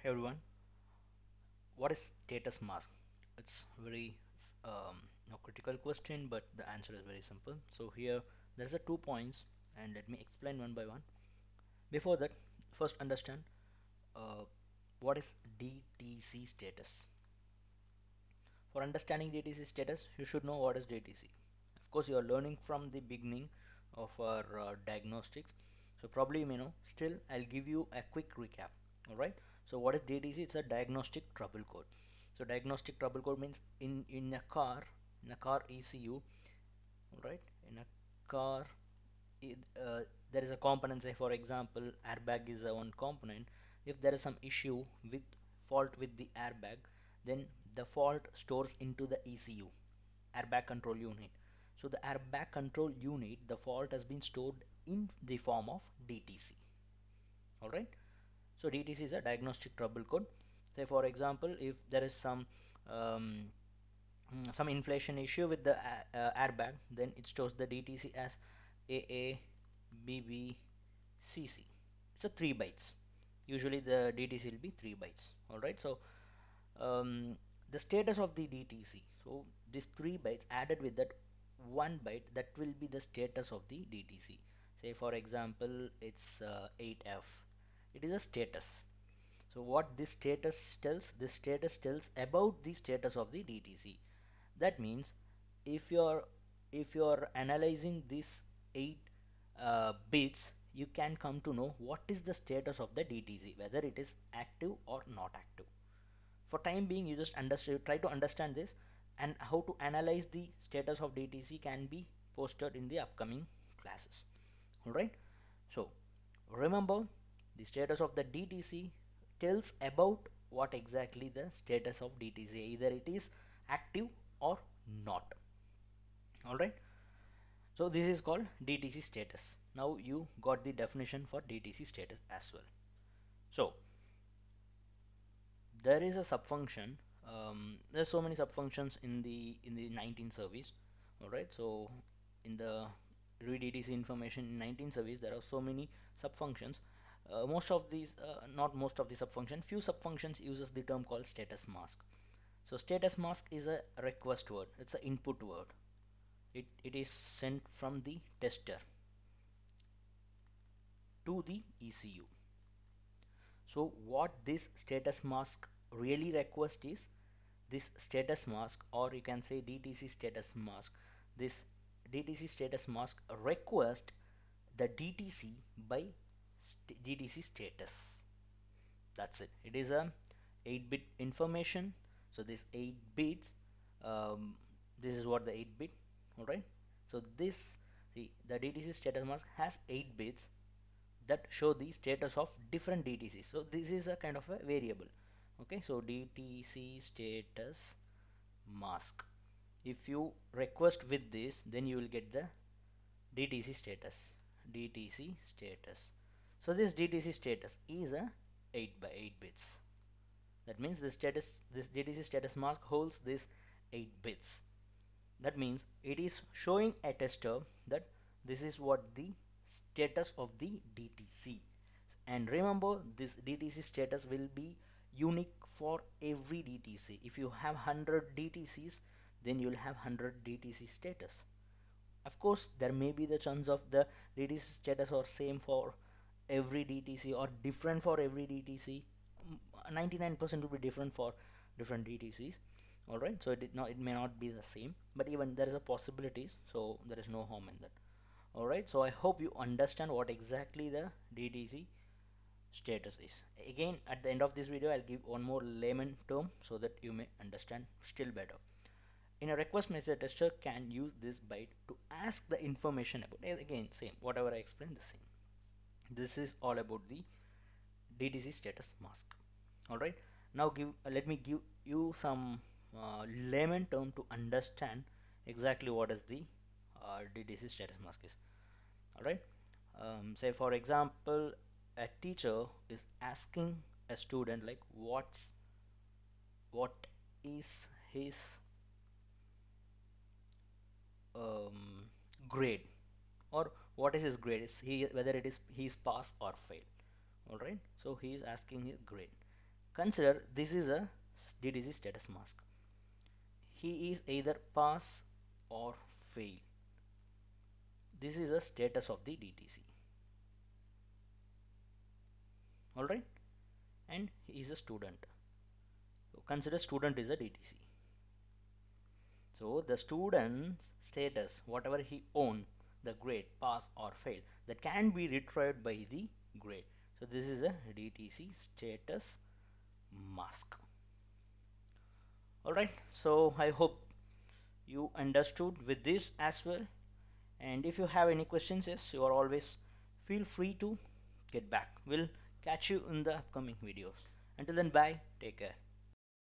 Hey everyone, what is status mask? It's very um, critical question, but the answer is very simple. So here there's a two points, and let me explain one by one. Before that, first understand uh, what is DTC status. For understanding DTC status, you should know what is DTC. Of course, you are learning from the beginning of our uh, diagnostics, so probably you may know. Still, I'll give you a quick recap. All right. So what is DTC? It's a diagnostic trouble code. So diagnostic trouble code means in in a car, in a car ECU, right? In a car, it, uh, there is a component. Say for example, airbag is a one component. If there is some issue with fault with the airbag, then the fault stores into the ECU, airbag control unit. So the airbag control unit, the fault has been stored in the form of DTC. All right. So DTC is a diagnostic trouble code. Say for example, if there is some um, mm, some inflation issue with the uh, airbag, then it stores the DTC as AA, BB, CC. It's a three bytes. Usually the DTC will be three bytes. All right. So um, the status of the DTC. So these three bytes added with that one byte that will be the status of the DTC. Say for example, it's uh, 8F. It is a status. So what this status tells, this status tells about the status of the DTC. That means if you're if you're analyzing these eight uh, bits, you can come to know what is the status of the DTC, whether it is active or not active. For time being, you just understand, try to understand this, and how to analyze the status of DTC can be posted in the upcoming classes. All right. So remember, the status of the DTC tells about what exactly the status of DTC either it is active or not. Alright? So this is called DTC status. Now you got the definition for DTC status as well. So there is a subfunction um, there's so many subfunctions in the in the 19 service. Alright? So in the read DTC information in 19 service there are so many subfunctions uh, most of these uh, not most of the subfunction few subfunctions uses the term called status mask. So status mask is a request word. It's an input word. It, it is sent from the tester to the ECU so what this status mask really request is this status mask or you can say DTC status mask this DTC status mask request the DTC by st DTC status. That's it. It is a 8 bit information. So this 8 bits um, this is what the 8 bit alright? So this see the DTC status mask has 8 bits that show the status of different DTCs so this is a kind of a variable okay? So DTC status mask. If you request with this then you will get the DTC status DTC status so this DTC status is a 8 by 8 bits. That means the status this DTC status mask holds this 8 bits. That means it is showing a tester that this is what the status of the DTC and remember this DTC status will be unique for every DTC if you have 100 DTCs then you'll have 100 DTC status. Of course there may be the chance of the DTC status or same for every DTC or different for every DTC 99% will be different for different DTCs alright so it, not, it may not be the same but even there is a possibilities so there is no harm in that. Alright so I hope you understand what exactly the DTC status is. Again at the end of this video I'll give one more layman term so that you may understand still better. In a request message tester can use this byte to ask the information about again same whatever I explained the same this is all about the DTC status mask. Alright now give let me give you some uh, layman term to understand exactly what is the uh, DTC status mask is. Alright um, say for example a teacher is asking a student like what's what is his um, grade? Or what is his grade? Is he whether it is he is pass or fail. All right so he is asking his grade. Consider this is a DTC status mask. He is either pass or fail. This is a status of the DTC alright? And he is a student. So consider student is a DTC so the student's status whatever he own the grade pass or fail that can be retrieved by the grade. So this is a DTC status mask. Alright so I hope you understood with this as well. And if you have any questions yes you are always feel free to get back. We'll catch you in the upcoming videos. Until then bye. Take care